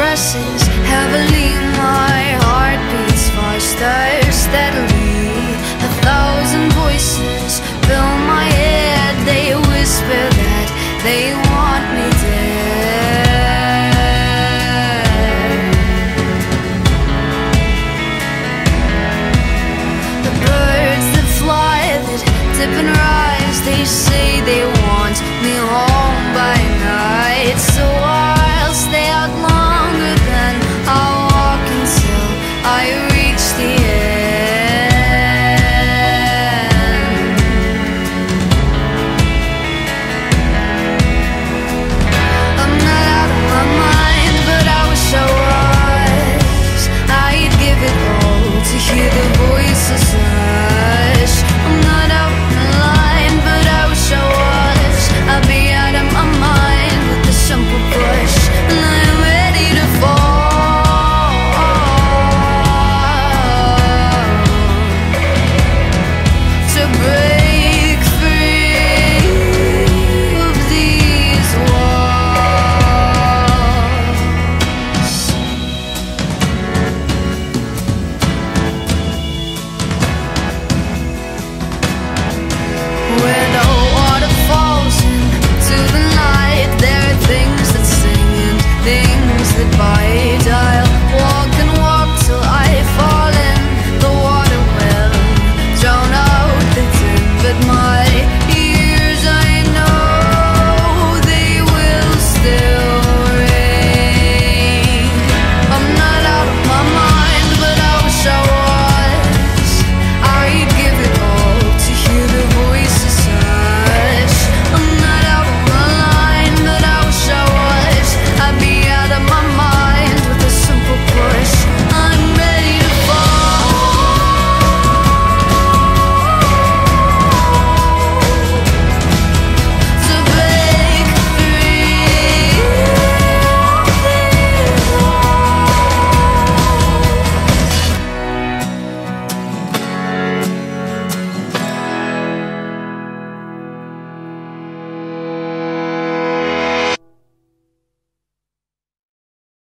presses have a